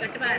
cut बार